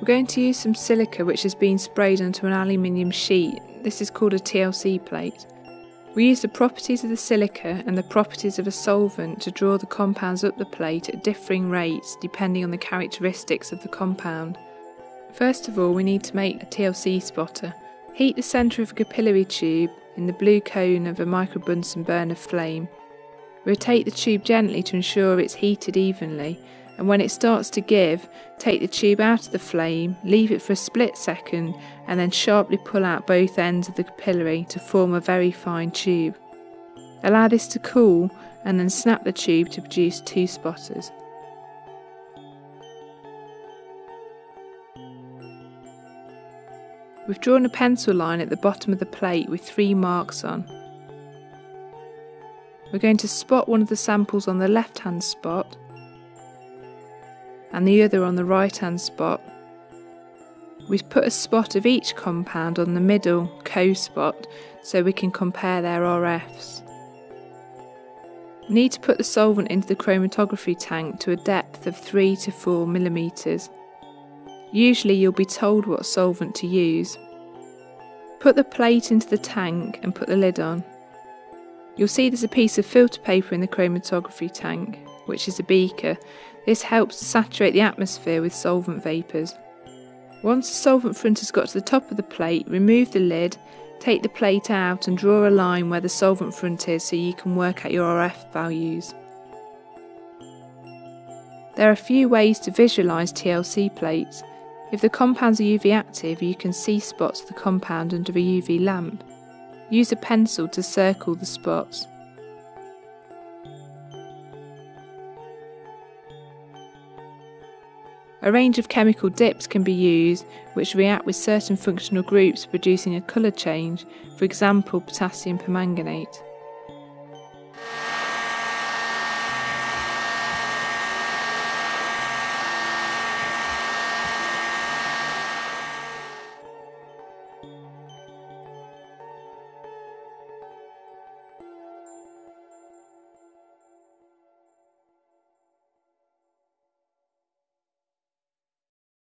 We're going to use some silica which has been sprayed onto an aluminium sheet. This is called a TLC plate. We use the properties of the silica and the properties of a solvent to draw the compounds up the plate at differing rates depending on the characteristics of the compound. First of all, we need to make a TLC spotter. Heat the centre of a capillary tube in the blue cone of a micro Bunsen burner flame. Rotate the tube gently to ensure it's heated evenly, and when it starts to give, take the tube out of the flame, leave it for a split second, and then sharply pull out both ends of the capillary to form a very fine tube. Allow this to cool and then snap the tube to produce two spotters. We've drawn a pencil line at the bottom of the plate with three marks on. We're going to spot one of the samples on the left hand spot and the other on the right hand spot. We've put a spot of each compound on the middle co spot so we can compare their RFs. We need to put the solvent into the chromatography tank to a depth of 3 to 4 millimeters. Usually you'll be told what solvent to use. Put the plate into the tank and put the lid on. You'll see there's a piece of filter paper in the chromatography tank, which is a beaker. This helps to saturate the atmosphere with solvent vapours. Once the solvent front has got to the top of the plate, remove the lid, take the plate out and draw a line where the solvent front is so you can work out your RF values. There are a few ways to visualise TLC plates. If the compounds are UV active, you can see spots of the compound under a UV lamp. Use a pencil to circle the spots. A range of chemical dips can be used which react with certain functional groups producing a colour change, for example potassium permanganate.